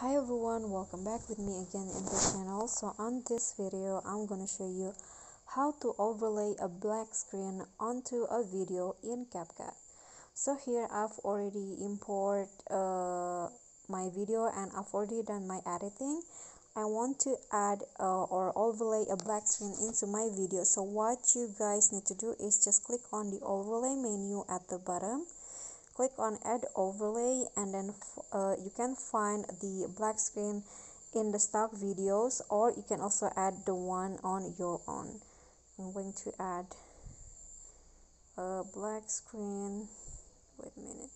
hi everyone welcome back with me again in the channel. So on this video i'm gonna show you how to overlay a black screen onto a video in CapCut. So here I've already import uh, my video and I've already done my editing. I want to add uh, or overlay a black screen into my video. So what you guys need to do is just click on the overlay menu at the bottom click on add overlay and then uh, you can find the black screen in the stock videos or you can also add the one on your own. I'm going to add a black screen. Wait a minute.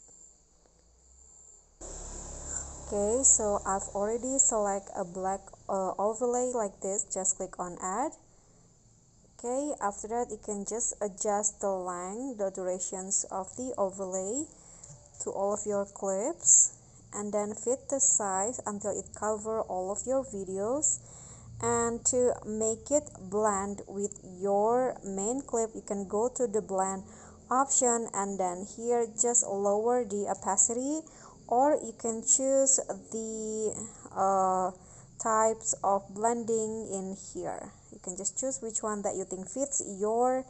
Okay so I've already select a black uh, overlay like this. Just click on add. Okay after that you can just adjust the length the durations of the overlay to all of your clips and then fit the size until it cover all of your videos. And to make it blend with your main clip you can go to the blend option and then here just lower the opacity. Or you can choose the uh, types of blending in here. You can just choose which one that you think fits your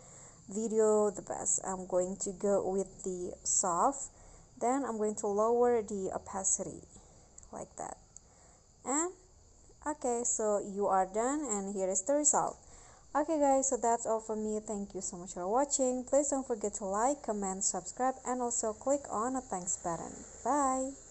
video the best. I'm going to go with the soft then I'm going to lower the opacity like that. And okay so you are done and here is the result. Okay guys so that's all for me. Thank you so much for watching. Please don't forget to like comment subscribe and also click on the thanks button. Bye